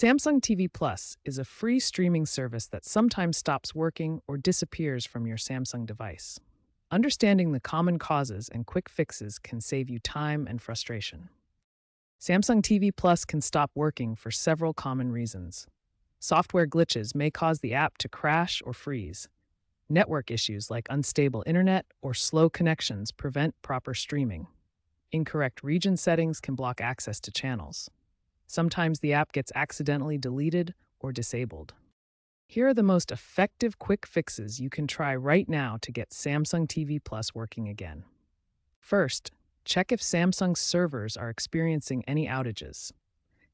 Samsung TV Plus is a free streaming service that sometimes stops working or disappears from your Samsung device. Understanding the common causes and quick fixes can save you time and frustration. Samsung TV Plus can stop working for several common reasons. Software glitches may cause the app to crash or freeze. Network issues like unstable internet or slow connections prevent proper streaming. Incorrect region settings can block access to channels. Sometimes the app gets accidentally deleted or disabled. Here are the most effective quick fixes you can try right now to get Samsung TV Plus working again. First, check if Samsung's servers are experiencing any outages.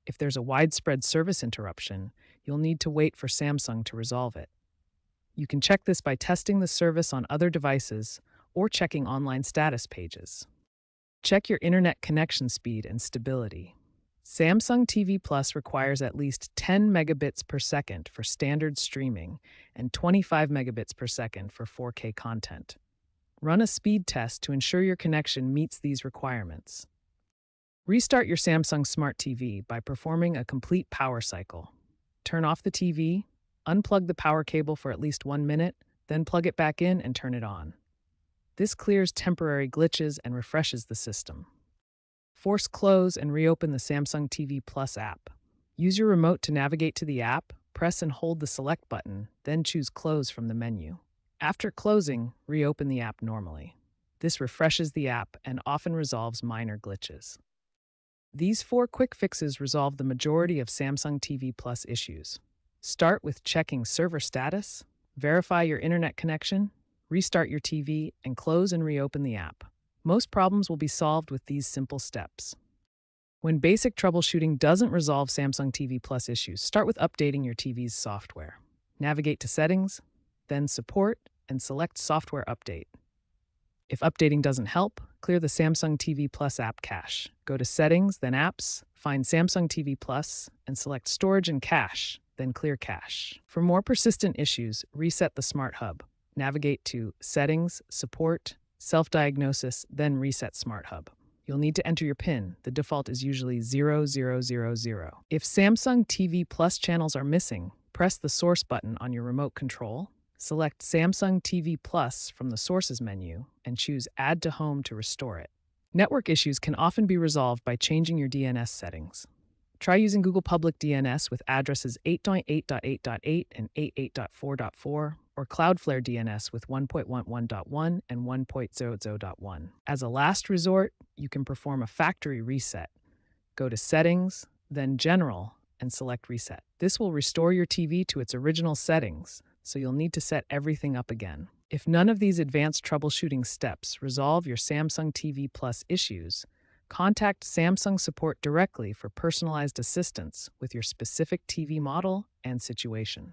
If there's a widespread service interruption, you'll need to wait for Samsung to resolve it. You can check this by testing the service on other devices or checking online status pages. Check your internet connection speed and stability. Samsung TV Plus requires at least 10 megabits per second for standard streaming and 25 megabits per second for 4K content. Run a speed test to ensure your connection meets these requirements. Restart your Samsung Smart TV by performing a complete power cycle. Turn off the TV, unplug the power cable for at least one minute, then plug it back in and turn it on. This clears temporary glitches and refreshes the system. Force close and reopen the Samsung TV Plus app. Use your remote to navigate to the app, press and hold the select button, then choose close from the menu. After closing, reopen the app normally. This refreshes the app and often resolves minor glitches. These four quick fixes resolve the majority of Samsung TV Plus issues. Start with checking server status, verify your internet connection, restart your TV, and close and reopen the app. Most problems will be solved with these simple steps. When basic troubleshooting doesn't resolve Samsung TV Plus issues, start with updating your TV's software. Navigate to Settings, then Support, and select Software Update. If updating doesn't help, clear the Samsung TV Plus app cache. Go to Settings, then Apps, find Samsung TV Plus, and select Storage and Cache, then Clear Cache. For more persistent issues, reset the Smart Hub navigate to Settings, Support, Self Diagnosis, then Reset Smart Hub. You'll need to enter your PIN. The default is usually 0000. If Samsung TV Plus channels are missing, press the Source button on your remote control, select Samsung TV Plus from the Sources menu, and choose Add to Home to restore it. Network issues can often be resolved by changing your DNS settings. Try using Google Public DNS with addresses 8.8.8.8 and 88.4.4 or Cloudflare DNS with 1.11.1 and 1.00.1. As a last resort, you can perform a factory reset. Go to Settings, then General, and select Reset. This will restore your TV to its original settings, so you'll need to set everything up again. If none of these advanced troubleshooting steps resolve your Samsung TV Plus issues, Contact Samsung support directly for personalized assistance with your specific TV model and situation.